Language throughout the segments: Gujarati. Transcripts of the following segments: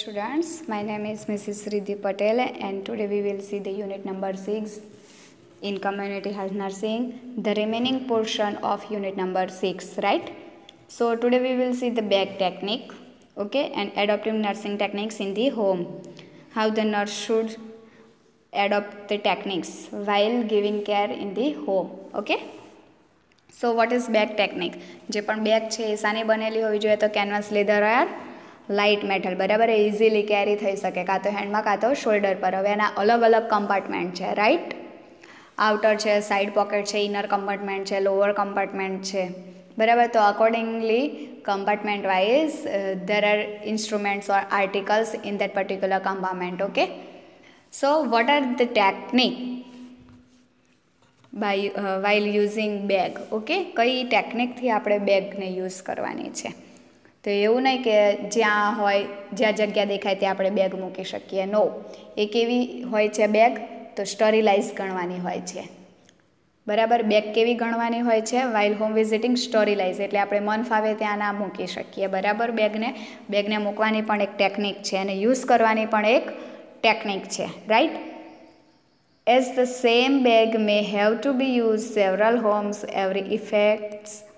Students, my name is Mrs. Riddhi Patel and today we will see the unit number 6 in community health nursing, the remaining portion of unit number 6, right? So today we will see the bag technique, okay, and adaptive nursing techniques in the home. How the nurse should adopt the techniques while giving care in the home, okay? So what is bag technique જે પણ બેગ છે એ સાની બનેલી હોવી જોઈએ તો કેનવાસ લેધર યાર લાઇટ મેટલ, બરાબર? ઇઝીલી કેરી થઈ શકે, કાં તો હેન્ડમાં કાં તો શોલ્ડર પર. હવે એના અલગ અલગ કમ્પાર્ટમેન્ટ છે રાઈટ આઉટર છે સાઇડ પોકેટ છે ઇનર કમ્પાર્ટમેન્ટ છે લોઅર કમ્પાર્ટમેન્ટ છે. બરાબર? તો accordingly compartment wise there are instruments or articles in that particular compartment okay so what are the technique by while using bag okay કઈ ટેકનિકથી આપણે બેગને યુઝ કરવાની છે? તો એવું નહીં કે જ્યાં હોય, જ્યાં જગ્યા દેખાય ત્યાં આપણે બેગ મૂકી શકીએ. નો એ કેવી હોય છે બેગ તો સ્ટોરીલાઇઝ ગણવાની હોય છે. બરાબર? બેગ કેવી ગણવાની હોય છે? વાઇલ હોમ વિઝિટિંગ સ્ટોરીલાઇઝ એટલે આપણે મન ફાવે ત્યાં ના મૂકી શકીએ. બરાબર? બેગને બેગને મૂકવાની પણ એક ટેકનિક છે અને યુઝ કરવાની પણ એક ટેકનિક છે. Right as the same bag may have to be use several homes every effects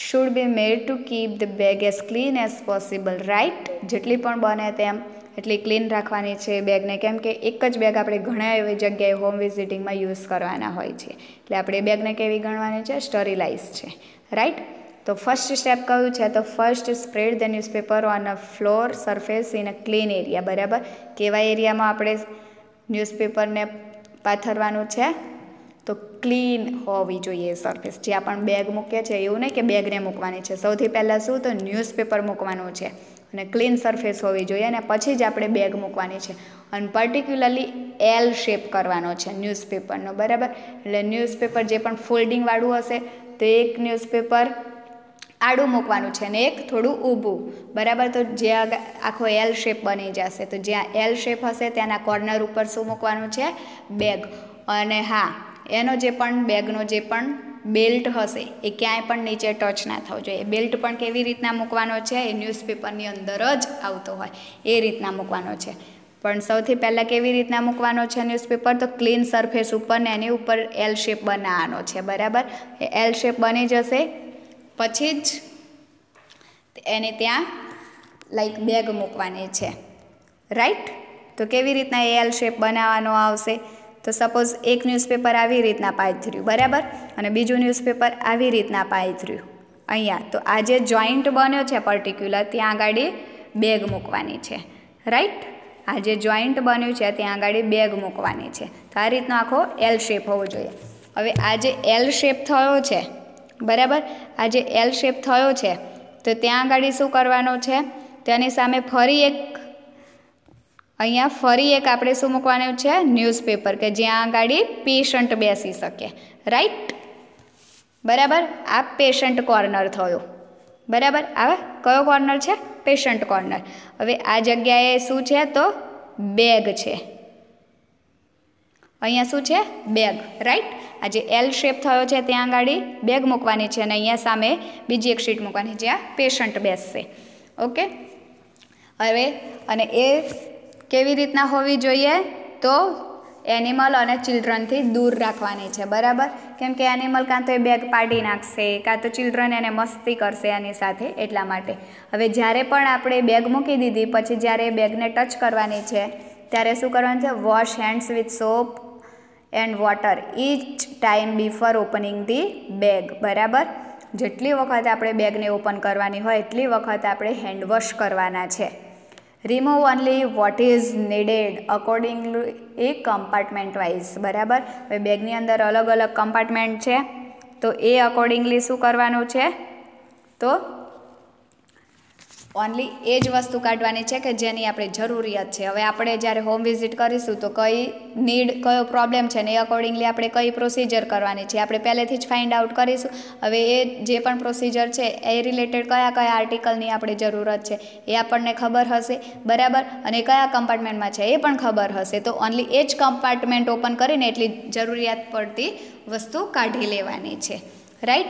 should be made to keep the bag as clean as possible right જેટલી પણ બને તેમ, એટલી ક્લીન રાખવાની છે બેગને કેમ કે એક જ બેગ આપણે ઘણા એવી જગ્યાએ હોમ વિઝિટિંગમાં યુઝ કરવાના હોય છે. એટલે આપણે બેગને કેવી ગણવાની છે? સ્ટરીલાઇઝ છે. રાઈટ તો ફર્સ્ટ સ્ટેપ કયું છે? તો first spread the newspaper on a floor surface in a clean area બરાબર? કેવા એરિયામાં આપણે ન્યૂઝપેપરને પાથરવાનું છે? તો ક્લીન હોવી જોઈએ સરફેસ. જ્યાં પણ બેગ મૂકીએ છીએ, એવું નહીં કે બેગને મૂકવાની છે. સૌથી પહેલાં શું? તો ન્યૂઝપેપર મૂકવાનું છે. અને ક્લીન સરફેસ હોવી જોઈએ અને પછી જ આપણે બેગ મૂકવાની છે. અને પર્ટિક્યુલરલી એલ શેપ કરવાનો છે ન્યૂઝપેપરનો, બરાબર? એટલે ન્યૂઝપેપર જે પણ ફોલ્ડિંગવાળું હશે, તો એક ન્યૂઝપેપર આડું મૂકવાનું છે ને એક થોડું ઊભું. બરાબર? તો જે આખો એલ શેપ બની જશે. તો જ્યાં એલ શેપ હશે, ત્યાંના કોર્નર ઉપર શું મૂકવાનું છે? બેગ. અને હા એનો જે પણ બેગનો જે પણ બેલ્ટ હશે, એ ક્યાંય પણ નીચે ટચ ના થવો જોઈએ. બેલ્ટ પણ કેવી રીતના મૂકવાનો છે, એ ન્યૂઝપેપરની અંદર જ આવતો હોય, એ રીતના મૂકવાનો છે. પણ સૌથી પહેલાં કેવી રીતના મૂકવાનો છે ન્યૂઝપેપર તો ક્લીન સરફેસ ઉપર ને એની ઉપર એલ શેપ બનાવવાનો છે, બરાબર? એ એલ શેપ બની જશે, પછી જ એને ત્યાં લાઈક બેગ મૂકવાની છે. રાઈટ તો કેવી રીતના એ એલ શેપ બનાવવાનો આવશે? તો સપોઝ એક ન્યૂઝપેપર આવી રીતના પાથર્યું બરાબર? અને બીજું ન્યૂઝપેપર આવી રીતના પાથર્યું અહીંયા, તો આ જે જોઈન્ટ બન્યો છે પર્ટિક્યુલર ત્યાં આગળ બેગ મૂકવાની છે. રાઈટ આ જે જોઈન્ટ બન્યું છે, ત્યાં આગળ બેગ મૂકવાની છે. તો આ રીતનો આખો એલ શેપ હોવો જોઈએ. હવે આ જે એલ શેપ થયો છે, બરાબર? આ જે એલ શેપ થયો છે, તો ત્યાં આગળ શું કરવાનું છે? તેની સામે ફરી એક અહીંયા ફરી એક આપણે શું મૂકવાનું છે? ન્યૂઝપેપર કે જ્યાં ગાડી પેશન્ટ બેસી શકે. રાઈટ બરાબર? આ પેશન્ટ કોર્નર થયો. બરાબર? આ કયો કોર્નર છે? પેશન્ટ કોર્નર હવે આ જગ્યાએ શું છે તો? બેગ છે. અહીંયા શું છે? બેગ રાઈટ આ જે એલ શેપ થયો છે ત્યાં ગાડી બેગ મૂકવાની છે અને અહીંયા સામે બીજી એક શીટ મૂકવાની જ્યાં પેશન્ટ બેસશે. ઓકે હવે, અને એ કેવી રીતના હોવી જોઈએ? તો એનિમલ અને ચિલ્ડ્રનથી દૂર રાખવાની છે, બરાબર? કેમ કે એનિમલ કાં તો એ બેગ પાડી નાખશે, કાં તો ચિલ્ડ્રન એને મસ્તી કરશે એની સાથે, એટલા માટે. હવે જ્યારે પણ આપણે બેગ મૂકી દીધી, પછી જ્યારે બેગને ટચ કરવાની છે, ત્યારે શું કરવાનું છે? Wash hands with soap and water each time before opening the bag બરાબર? જેટલી વખત આપણે બેગને ઓપન કરવાની હોય, એટલી વખત આપણે હેન્ડવોશ કરવાના છે. Remove only what is needed accordingly a compartment wise બરાબર? હવે બેગની અંદર અલગ અલગ કમ્પાર્ટમેન્ટ છે, તો એ અકોર્ડિંગલી શું કરવાનું છે? તો ઓનલી એ જ વસ્તુ કાઢવાની છે કે જેની આપણે જરૂરિયાત છે. હવે આપણે જ્યારે હોમ વિઝિટ કરીશું તો કઈ નીડ કયો પ્રોબ્લેમ છે ને એ અકોર્ડિંગલી આપણે કઈ પ્રોસિજર કરવાની છે. આપણે પહેલેથી જ ફાઇન્ડ આઉટ કરીશું. હવે એ જે પણ પ્રોસિજર છે એ રિલેટેડ કયા કયા આર્ટિકલની આપણે જરૂરત છે એ આપણને ખબર હશે. બરાબર? અને કયા કમ્પાર્ટમેન્ટમાં છે એ પણ ખબર હશે. તો ઓનલી એ જ કમ્પાર્ટમેન્ટ ઓપન કરીને એટલી જરૂરિયાત પડતી વસ્તુ કાઢી લેવાની છે. Right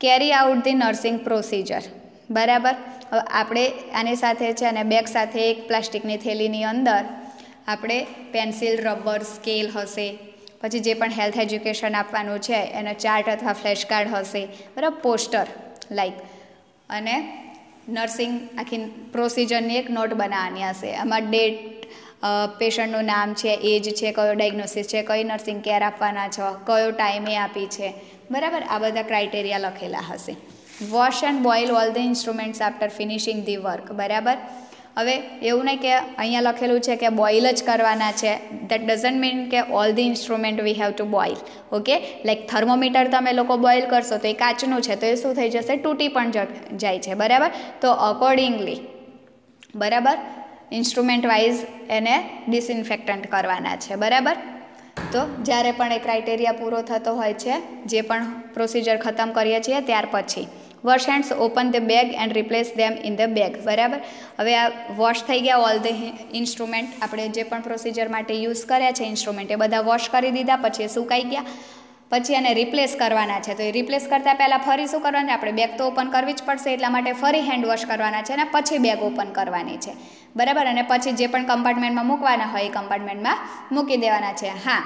carry out the nursing procedure બરાબર? આપણે આની સાથે છે અને બેગ સાથે એક પ્લાસ્ટિકની થેલીની અંદર આપણે પેન્સિલ, રબર, સ્કેલ હશે. પછી જે પણ હેલ્થ એજ્યુકેશન આપવાનું છે, એનો ચાર્ટ અથવા ફ્લેશ કાર્ડ હશે. બરાબર, પોસ્ટર લાઈક અને નર્સિંગ આખી પ્રોસિજરની એક નોટ બનાવવાની હશે. એમાં ડેટ પેશન્ટનું નામ છે, એજ છે, કયો ડાયગ્નોસિસ છે, કઈ નર્સિંગ કેર આપવાના છો, કયો ટાઈમે આપી છે. બરાબર, આ બધા ક્રાઇટેરિયા લખેલા હશે. Wash and boil all the instruments after finishing the work બરાબર? હવે એવું નહીં કે અહીંયા લખેલું છે કે બોઇલ જ કરવાના છે. દેટ ડઝન્ટ મીન કે all the instrument we have to boil okay like thermometer તમે લોકો બોઇલ કરશો તો એ કાચનું છે, તો એ શું થઈ જશે? તૂટી પણ જાય છે, બરાબર? તો અકોર્ડિંગલી બરાબર? ઇન્સ્ટ્રુમેન્ટ વાઇઝ એને ડિસઇન્ફેક્ટન્ટ કરવાના છે, બરાબર? તો જ્યારે પણ એ ક્રાઇટેરિયા પૂરો થતો હોય છે, જે પણ પ્રોસિજર ખતમ કરીએ છીએ ત્યાર પછી. Wash hands open the bag and replace them in the bag, બરાબર? હવે આ વોશ થઈ ગયા, ઓલ ધ ઇન્સ્ટ્રુમેન્ટ આપણે જે પણ પ્રોસિજર માટે યુઝ કર્યા છે ઇન્સ્ટ્રુમેન્ટ, એ બધા વોશ કરી દીધા, પછી એ સુકાઈ ગયા, પછી એને રિપ્લેસ કરવાના છે. તો એ રિપ્લેસ કરતાં પહેલાં ફરી શું કરવાનું? આપણે બેગ તો ઓપન કરવી જ પડશે, એટલા માટે ફરી હેન્ડ વોશ કરવાના છે અને પછી બેગ ઓપન કરવાની છે. બરાબર? અને પછી જે પણ કમ્પાર્ટમેન્ટમાં મૂકવાના હોય એ કમ્પાર્ટમેન્ટમાં મૂકી દેવાના છે. હા.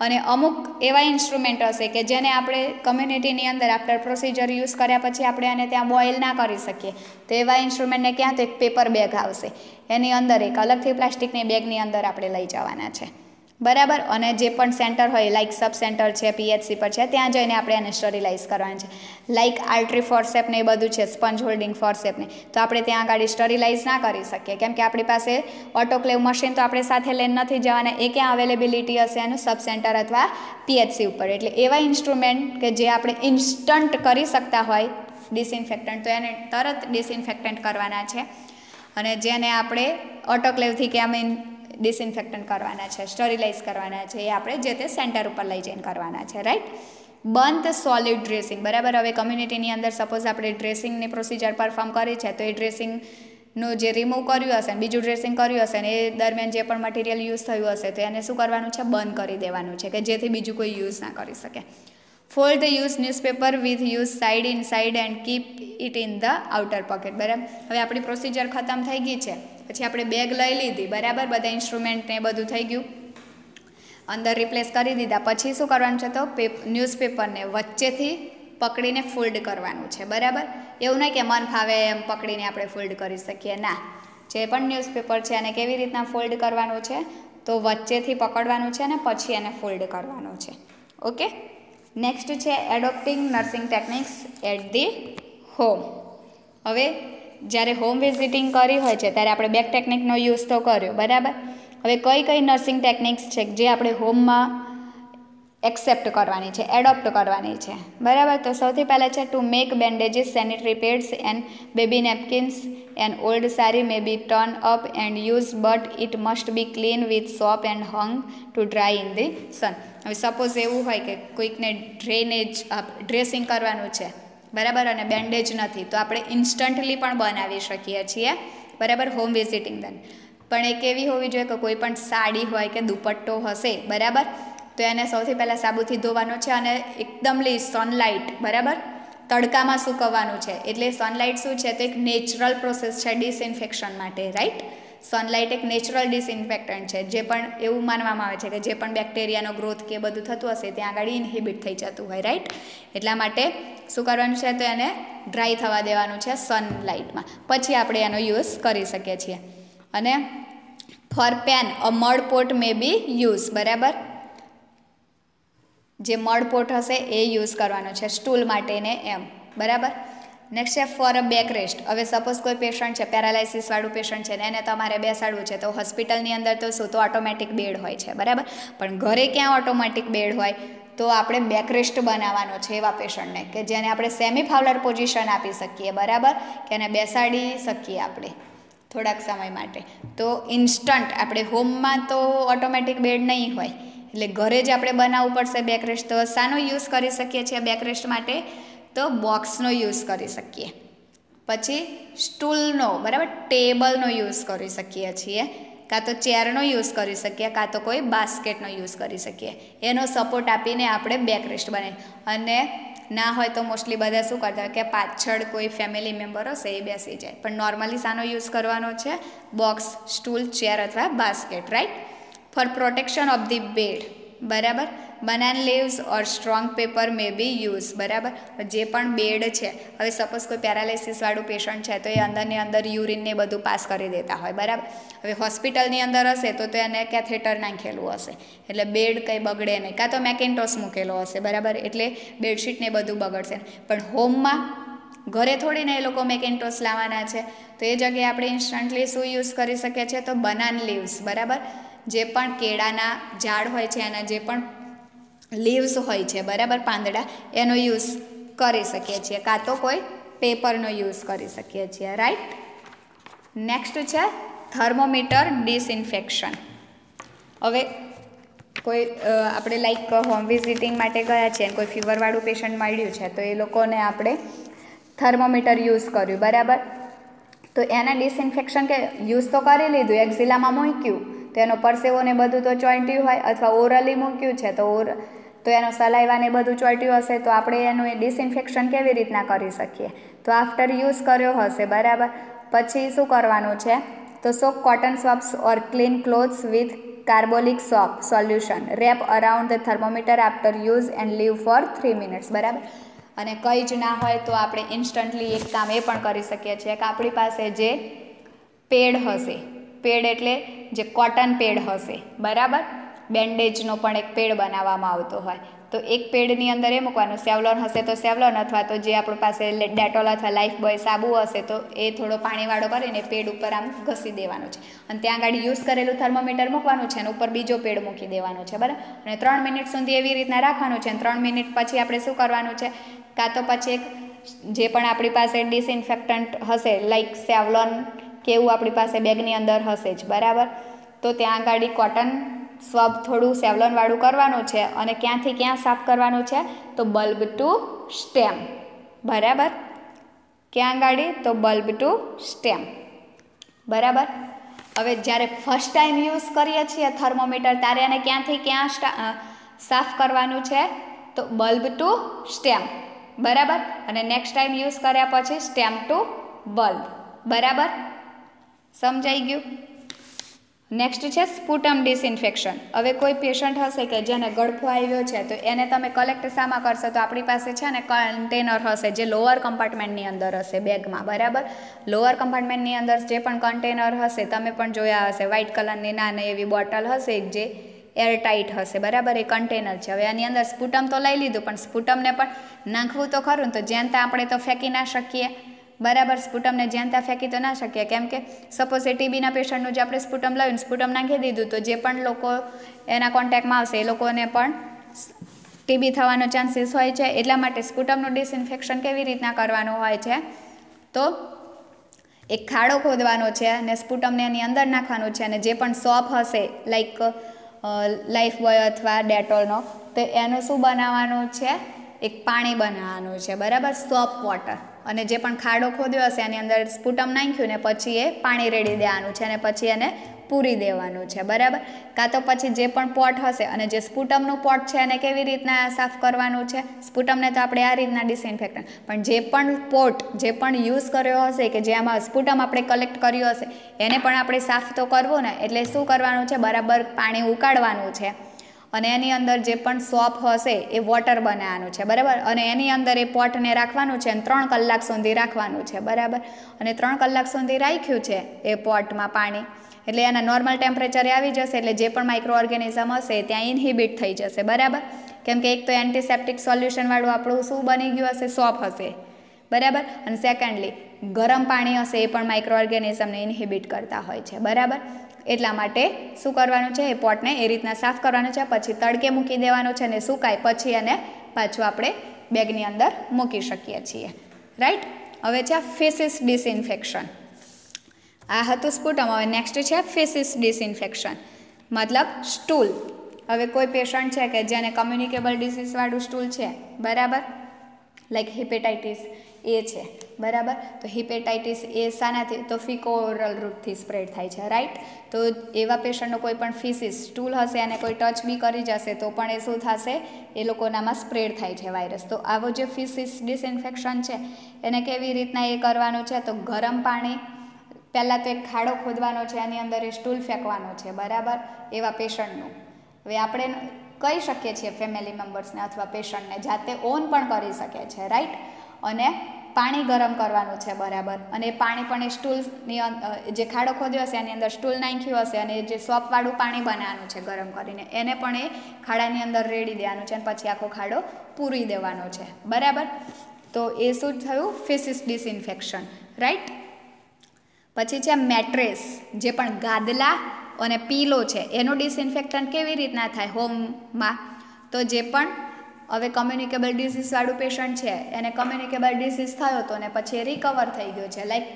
અને અમુક એવા ઇન્સ્ટ્રુમેન્ટ હશે કે જેને આપણે કમ્યુનિટીની અંદર આફ્ટર પ્રોસિજર યુઝ કર્યા પછી આપણે એને ત્યાં બોઇલ ના કરી શકીએ. તો એવા ઇન્સ્ટ્રુમેન્ટને ક્યાં તો એક પેપર બેગ આવશે. એની અંદર એક અલગથી પ્લાસ્ટિકની બેગની અંદર આપણે લઈ જવાના છે. બરાબર? અને જે પણ સેન્ટર હોય લાઇક સબ સેન્ટર છે પીએચસી પર છે, ત્યાં જઈને આપણે એને સ્ટરીલાઇઝ કરવાનું છે. લાઇક આર્ટરી ફોર્સેપને એ બધું છે સ્પંજ હોલ્ડિંગ ફોર્સેપને તો આપણે ત્યાં આગળ સ્ટરીલાઇઝ ના કરી શકીએ. કેમ કે આપણી પાસે ઓટોક્લેવ મશીન તો આપણે સાથે લઈને નથી જવાના. એ ક્યાં અવેલેબિલિટી હશે? એનું સબ સેન્ટર અથવા પીએચસી ઉપર. એટલે એવા ઇન્સ્ટ્રુમેન્ટ કે જે આપણે ઇન્સ્ટન્ટ કરી શકતા હોય ડિસઇન્ફેક્ટન્ટ તો એને તરત ડિસઇન્ફેક્ટન્ટ કરવાના છે. અને જેને આપણે ઓટોક્લેવથી કે આમ ડિસઇન્ફેક્ટન્ટ કરવાના છે સ્ટરીલાઇઝ કરવાના છે, એ આપણે જે તે સેન્ટર ઉપર લઈ જઈને કરવાના છે રાઈટ બંધ સોલિડ ડ્રેસિંગ બરાબર? હવે કમ્યુનિટીની અંદર સપોઝ આપણે ડ્રેસિંગની પ્રોસિજર પરફોર્મ કરી છે, તો એ ડ્રેસિંગનું જે રિમૂવ કર્યું હશે ને, બીજું ડ્રેસિંગ કર્યું હશે ને, એ દરમિયાન જે પણ મટીરિયલ યુઝ થયું હશે, તો એને શું કરવાનું છે? બંધ કરી દેવાનું છે, કે જેથી બીજું કોઈ યુઝ ના કરી શકે. Fold the use newspaper with use side inside and keep it in the outer pocket બરાબર? હવે આપણી પ્રોસિજર ખતમ થઈ ગઈ છે. પછી આપણે બેગ લઈ લીધી. બરાબર? બધા ઇન્સ્ટ્રુમેન્ટ ને બધું થઈ ગયું. અંદર રિપ્લેસ કરી દીધા. પછી શું કરવાનું છે તો ન્યૂઝપેપરને વચ્ચેથી પકડીને ફોલ્ડ કરવાનું છે. બરાબર? એવું નહીં કે મન ફાવે એમ પકડીને આપણે ફોલ્ડ કરી શકીએ. ના. જે પણ ન્યૂઝપેપર છે એને કેવી રીતના ફોલ્ડ કરવાનું છે? તો વચ્ચેથી પકડવાનું છે અને પછી એને ફોલ્ડ કરવાનું છે. ઓકે? નેક્સ્ટ છે adopting nursing techniques at the home હવે જ્યારે હોમ વિઝિટિંગ કરી હોય છે, ત્યારે આપણે બેક ટેકનિકનો યુઝ તો કર્યો, બરાબર? હવે કઈ કઈ નર્સિંગ ટેકનિક્સ છે જે આપણે હોમમાં એક્સેપ્ટ કરવાની છે એડોપ્ટ કરવાની છે? બરાબર? તો સૌથી પહેલાં છે to make bandages sanitary pads and baby napkins and old sari may be turn up and use but it must be clean with soap and hung to dry in the sun હવે સપોઝ એવું હોય કે કોઈકને ડ્રેનેજ ડ્રેસિંગ કરવાનું છે બરાબર? અને બેન્ડેજ નથી. તો આપણે ઇન્સ્ટન્ટલી પણ બનાવી શકીએ છીએ. બરાબર? હોમ વિઝિટિંગ દન પણ એ કેવી હોવી જોઈએ કે કોઈ પણ સાડી હોય કે દુપટ્ટો હશે, બરાબર? તો એને સૌથી પહેલાં સાબુથી ધોવાનો છે અને એકદમલી સનલાઇટ બરાબર? તડકામાં સૂકવવાનું છે. એટલે સનલાઇટ શું છે? તો એક નેચરલ પ્રોસેસ છે ડિસઇન્ફેક્શન માટે રાઈટ સનલાઇટ એક નેચરલ ડિસઇન્ફેક્ટન્ટ છે, જે પણ એવું માનવામાં આવે છે કે જે પણ બેક્ટેરિયાનો ગ્રોથ કે બધું થતું હશે, ત્યાં આગળ ઇનહિબિટ થઈ જતું હોય રાઈટ એટલા માટે શું કરવાનું છે તો એને ડ્રાય થવા દેવાનું છે સનલાઇટમાં પછી આપણે એનો યુઝ કરી શકીએ છીએ. અને for pan a mud pot may be use બરાબર? જે મડ પોટ હશે એ યુઝ કરવાનો છે સ્ટૂલ માટેને એમ, બરાબર? નેક્સ્ટ છે ફોર અ બેક રેસ્ટ હવે સપોઝ કોઈ પેશન્ટ છે પેરાલાઇસિસવાળું પેશન્ટ છે ને એને તમારે બેસાડવું છે, તો હોસ્પિટલની અંદર તો શું? તો ઓટોમેટિક બેડ હોય છે, બરાબર? પણ ઘરે ક્યાં ઓટોમેટિક બેડ હોય? તો આપણે બેક રેસ્ટ બનાવવાનો છે એવા પેશન્ટને કે જેને આપણે સેમી ફાવલર પોઝિશન આપી શકીએ, બરાબર? કે એને બેસાડી શકીએ આપણે થોડાક સમય માટે. તો ઇન્સ્ટન્ટ આપણે હોમમાં તો ઓટોમેટિક બેડ નહીં હોય. એટલે ઘરે જ આપણે બનાવવું પડશે બેકરેસ્ટ તો શાનો યુઝ કરી શકીએ છીએ બેકરેસ્ટ માટે. તો બોક્સનો યુઝ કરી શકીએ. પછી સ્ટૂલનો, બરાબર, ટેબલનો યુઝ કરી શકીએ છીએ. કાં તો ચેરનો યુઝ કરી શકીએ, કાં તો કોઈ બાસ્કેટનો યુઝ કરી શકીએ. એનો સપોર્ટ આપીને આપણે બેકરેસ્ટ બને. અને ના હોય તો મોસ્ટલી બધા શું કરતા હોય કે પાછળ કોઈ ફેમિલી મેમ્બર હશે એ બેસી જાય. પણ નોર્મલી શાનો યુઝ કરવાનો છે બોક્સ, સ્ટૂલ, ચેર અથવા basket, right? For protection of the bed, બરાબર? Banana leaves or strong paper may be use બરાબર? જે પણ બેડ છે. હવે સપોઝ કોઈ પેરાલિસિસવાળું પેશન્ટ છે, તો એ અંદરની અંદર યુરિનને બધું પાસ કરી દેતા હોય, બરાબર? હવે હોસ્પિટલની અંદર હશે, તો એને કેથેટર નાખેલું હશે. એટલે બેડ કંઈ બગડે નહીં. કાં તો મેકેન્ટોસ મૂકેલો હશે, બરાબર? એટલે બેડશીટને બધું બગડશે. પણ હોમમાં ઘરે થોડીને એ લોકો મેકેન્ટોસ લાવવાના છે. તો એ જગ્યાએ આપણે ઇન્સ્ટન્ટલી શું યુઝ કરી શકીએ છીએ? તો બનાન લીવ્સ બરાબર? જે પણ કેળાના ઝાડ હોય છે, એના જે પણ લીવ્સ હોય છે, બરાબર? પાંદડા, એનો યુઝ કરી શકીએ છીએ. કાં તો કોઈ પેપરનો યુઝ કરી શકીએ છીએ રાઈટ નેક્સ્ટ છે, થર્મોમીટર ડિસઇન્ફેક્શન. હવે કોઈ આપણે લાઈક હોમ વિઝિટિંગ માટે ગયા છે કોઈ ફીવરવાળું પેશન્ટ મળ્યું છે, તો એ લોકોને આપણે થર્મોમીટર યુઝ કર્યું, બરાબર? તો એના ડિસઇન્ફેક્શન કે યુઝ તો કરી લીધું, એક્ઝિલામાં મૂક્યું, તો એનો પરસેવો ને બધું તો ચોંટ્યું હોય અથવા ઓરલી મૂક્યું છે, તો ઓર તો એનો સલાઈવાને બધું ચોટ્યું હશે તો આપણે એનું ડિસઇન્ફેક્શન કેવી રીતના કરી શકીએ? તો આફ્ટર યુઝ કર્યો હશે, બરાબર? પછી શું કરવાનું છે? તો soak cotton swabs or clean clothes with carbolic soap solution wrap around the thermometer after use and leave for three minutes બરાબર? અને કંઈ જ ના હોય તો આપણે ઇન્સ્ટન્ટલી એક કામ એ પણ કરી શકીએ છીએ કે આપણી પાસે જે પેડ હશે, પેડ એટલે જે કોટન પેડ હશે, બરાબર? બેન્ડેજનો પણ એક પેડ બનાવવામાં આવતો હોય. તો એક પેડની અંદર એ મૂકવાનું સેવલોન હશે તો સેવલોન અથવા તો જે આપણી પાસે ડેટોલ અથવા લાઈફ બોય સાબુ હશે તો એ થોડો પાણીવાળો કરીને પેડ ઉપર આમ ઘસી દેવાનું છે. અને ત્યાં આગળ યુઝ કરેલું થર્મોમીટર મૂકવાનું છે અને ઉપર બીજો પેડ મૂકી દેવાનો છે, બરાબર? અને ત્રણ મિનિટ સુધી એવી રીતના રાખવાનું છે અને ત્રણ મિનિટ પછી આપણે શું કરવાનું છે? કાં તો પછી એક જે પણ આપણી પાસે ડિસઇન્ફેક્ટન્ટ હશે, લાઈક સેવલોન કે એવું આપણી પાસે બેગની અંદર હશે જ, બરાબર? તો ત્યાં આગળ કોટન સ્વબ થોડું સેવલનવાળું કરવાનું છે અને ક્યાંથી ક્યાં સાફ કરવાનું છે તો બલ્બ ટુ સ્ટેમ. બરાબર? ક્યાં ગાડી? તો બલ્બ ટુ સ્ટેમ. બરાબર? હવે જ્યારે ફર્સ્ટ ટાઈમ યુઝ કરીએ છીએ થર્મોમીટર, ત્યારે એને ક્યાંથી ક્યાં સાફ કરવાનું છે? તો બલ્બ ટુ સ્ટેમ. બરાબર? અને નેક્સ્ટ ટાઈમ યુઝ કર્યા પછી સ્ટેમ ટુ બલ્બ. બરાબર? સમજાઈ ગયું? નેક્સ્ટ છે સ્પુટમ ડિસઇન્ફેક્શન. હવે કોઈ પેશન્ટ હશે કે જેને ગળફો આવ્યો છે, તો એને તમે કલેક્ટ શામાં કરશો, તો આપણી પાસે છે ને કન્ટેનર હશે જે લોઅર કમ્પાર્ટમેન્ટની અંદર હશે બેગમાં, બરાબર? લોઅર કમ્પાર્ટમેન્ટની અંદર જે પણ કન્ટેનર હશે, તમે પણ જોયા હશે વ્હાઇટ કલરની નાની એવી બોટલ હશે જે એરટાઇટ હશે, બરાબર? એ કન્ટેનર છે. હવે આની અંદર સ્પુટમ તો લઈ લીધું, પણ સ્પુટમને પણ નાખવું તો ખરું તો જ્યાં ત્યાં આપણે તો ફેંકી ના શકીએ. બરાબર સ્પુટમને જ્યાં ત્યાં ફેંકી તો ના શકીએ. કેમ કે સપોઝ એ ટીબીના પેશન્ટનું જે આપણે સ્પુટમ લાવ્યું સ્પુટમ નાખી દીધું, તો જે પણ લોકો એના કોન્ટેક્ટમાં આવશે, એ લોકોને પણ ટીબી થવાનો ચાન્સીસ હોય છે. એટલા માટે સ્પુટમનું ડિસઇન્ફેક્શન કેવી રીતના કરવાનું હોય છે? તો એક ખાડો ખોદવાનો છે અને સ્પુટમને એની અંદર નાખવાનું છે અને જે પણ સોપ હશે લાઈક લાઈફ બોય અથવા ડેટોલનો તો એનું શું બનાવવાનું છે? એક પાણી બનાવવાનું છે. બરાબર? સોપ વોટર અને જે પણ ખાડો ખોદ્યો હશે એની અંદર સ્પુટમ નાખ્યું ને પછી એ પાણી રેડી દેવાનું છે અને પછી એને પૂરી દેવાનું છે, બરાબર? કાં તો પછી જે પણ પોટ હશે અને જે સ્પુટમનું પોટ છે એને કેવી રીતના સાફ કરવાનું છે? સ્પુટમને તો આપણે આ રીતના ડિસઇન્ફેક્ટન્ટ. પણ જે પણ પોટ, જે પણ યુઝ કર્યો હશે કે જેમાં સ્પુટમ આપણે કલેક્ટ કર્યું હશે, એને પણ આપણે સાફ તો કરવું ને, એટલે શું કરવાનું છે? બરાબર પાણી ઉકાળવાનું છે. અને એની અંદર જે પણ સોપ હશે એ વોટર બનાવવાનું છે, બરાબર? અને એની અંદર એ પોટને રાખવાનું છે અને ત્રણ કલાક સુધી રાખવાનું છે, બરાબર? અને ત્રણ કલાક સુધી રાખ્યું છે એ પોટમાં પાણી. એટલે એના નોર્મલ ટેમ્પરેચરે આવી જશે, એટલે જે પણ માઇક્રો ઓર્ગેનિઝમ હશે ત્યાં ઇન્હિબિટ થઈ જશે, બરાબર? કેમ કે એક તો એન્ટિસેપ્ટિક સોલ્યુશનવાળું આપણું શું બની ગયું હશે? સોપ હશે, બરાબર? અને સેકન્ડલી ગરમ પાણી હશે એ પણ માઇક્રો ઓર્ગેનિઝમને ઇન્હિબિટ કરતા હોય છે, બરાબર? એટલા માટે શું કરવાનું છે? એ પોટને એ રીતના સાફ કરવાનું છે. પછી તડકે મૂકી દેવાનું છે અને સુકાય. પછી એને પાછું આપણે બેગની અંદર મૂકી શકીએ છીએ. રાઈટ હવે છે ફેસિસ ડિસઇન્ફેક્શન. આ હતું સ્પુટમ હવે નેક્સ્ટ છે ફેસિસ ડિસઇન્ફેક્શન. મતલબ સ્ટૂલ. હવે કોઈ પેશન્ટ છે કે જેને કમ્યુનિકેબલ ડિસીઝવાળું સ્ટૂલ છે. બરાબર? લાઈક હિપેટાઇટિસ એ છે. બરાબર? તો હિપેટાઇટિસ એ શાનાથી તો ફિકો ઓરલ રૂટથી સ્પ્રેડ થાય છે, રાઈટ? તો એવા પેશન્ટનો કોઈ પણ ફિસિસ સ્ટૂલ હશે અને કોઈ ટચ બી કરી જશે, તો પણ એ શું થશે? એ લોકોનામાં સ્પ્રેડ થાય છે વાયરસ. તો આવો જે ફિસિસ ડિસઇન્ફેક્શન છે, એને કેવી રીતના એ કરવાનું છે? તો ગરમ પાણી, પહેલાં તો એક ખાડો ખોદવાનો છે, એની અંદર એ સ્ટૂલ ફેંકવાનો છે, બરાબર? એવા પેશન્ટનું. હવે આપણે કહી શકીએ છીએ ફેમિલી મેમ્બર્સને અથવા પેશન્ટને, જાતે ઓન પણ કરી શકે છે, રાઈટ? અને પાણી ગરમ કરવાનું છે, બરાબર. અને પાણી પણ એ સ્ટૂલની જે ખાડો ખોદ્યો હશે, એની અંદર સ્ટૂલ નાખ્યું હશે અને જે સોપવાળું પાણી બનાવવાનું છે ગરમ કરીને, એને પણ એ ખાડાની અંદર રેડી દેવાનું છે અને પછી આખો ખાડો પૂરી દેવાનો છે. બરાબર? તો એ શું થયું? ફિસિસ ડિસઇન્ફેક્શન રાઈટ પછી છે મેટ્રેસ જે પણ ગાદલા અને પીલો છે, એનું ડિસઇન્ફેક્શન કેવી રીતના થાય? હોમમાં તો જે પણ હવે કમ્યુનિકેબલ ડિસીઝવાળું પેશન્ટ છે, એને કમ્યુનિકેબલ ડિસીઝ થયો હતો ને પછી રિકવર થઈ ગયો છે. લાઈક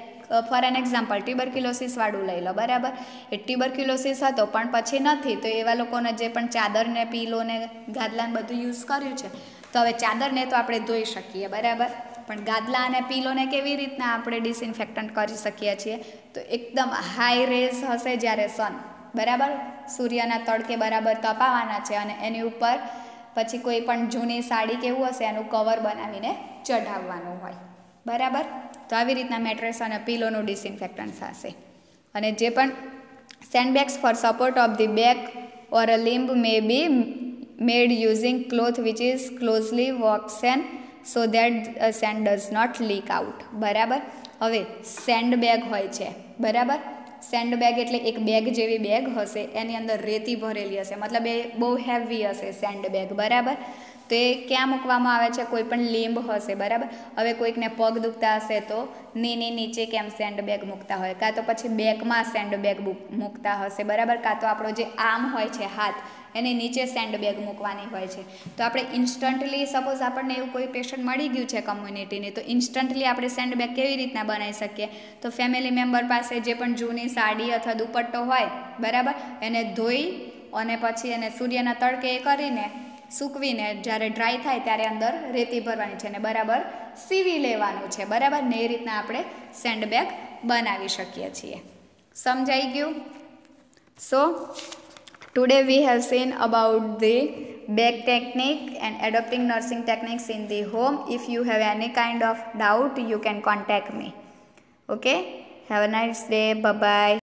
ફોર એન એક્ઝામ્પલ ટ્યુબરક્યુલોસિસવાળું લઈ લો, બરાબર? એ ટ્યુબરક્યુલોસિસ હતો, પણ પછી નથી. તો એવા લોકોને જે પણ ચાદરને પીલોને ગાદલાને બધું યુઝ કર્યું છે, તો હવે ચાદરને તો આપણે ધોઈ શકીએ, બરાબર? પણ ગાદલા અને પીલોને કેવી રીતના આપણે ડિસઇન્ફેક્ટન્ટ કરી શકીએ છીએ? તો એકદમ હાઈ રેઝ હશે જ્યારે સન બરાબર? સૂર્યના તડકે બરાબર તપાવવાના છે અને એની ઉપર પછી કોઈ પણ જૂની સાડી કેવું હશે, એનું કવર બનાવીને ચઢાવવાનું હોય. બરાબર? તો આવી રીતના મેટ્રેસ અને પીલોનું ડિસઇન્ફેક્ટન્ટ થશે. અને જે પણ sandbags for support of the back or a limb may be made using cloth which is closely વોક્સેન so that sand does not leak out બરાબર? હવે સેન્ડ બેગ હોય છે. બરાબર? સેન્ડ બેગ એટલે એક બેગ જેવી બેગ હશે, એની અંદર રેતી ભરેલી હશે, મતલબ એ બહુ હેવી હશે સેન્ડ બેગ બરાબર? તો એ ક્યાં મૂકવામાં આવે છે? કોઈ પણ લીંબ હશે, બરાબર? હવે કોઈકને પગ દુખતા હશે તો નીની નીચે કેમ સેન્ડ બેગ મૂકતા હોય? કાં તો પછી બેકમાં સેન્ડ બેગ મૂકતા હશે, બરાબર? કાં તો આપણો જે આમ હોય છે, હાથ એની નીચે સેન્ડ બેગ મૂકવાની હોય છે. તો આપણે ઇન્સ્ટન્ટલી સપોઝ આપણને એવું કોઈ પેશન્ટ મળી ગયું છે કમ્યુનિટીની તો ઇન્સ્ટન્ટલી આપણે સેન્ડ બેગ કેવી રીતના બનાવી શકીએ? તો ફેમિલી મેમ્બર પાસે જે પણ જૂની સાડી અથવા દુપટ્ટો હોય, બરાબર? એને ધોઈ અને પછી એને સૂર્યના તડકે એ કરીને સૂકવીને જ્યારે ડ્રાય થાય ત્યારે અંદર રેતી ભરવાની છે અને બરાબર સીવી લેવાનું છે, બરાબર? ને એ રીતના આપણે સેન્ડ બેગ બનાવી શકીએ છીએ. સમજાઈ ગયું? સો Today we have seen about the bag technique and adopting nursing techniques in the home. If you have any kind of doubt, you can contact me. Okay? Have a nice day. Bye-bye.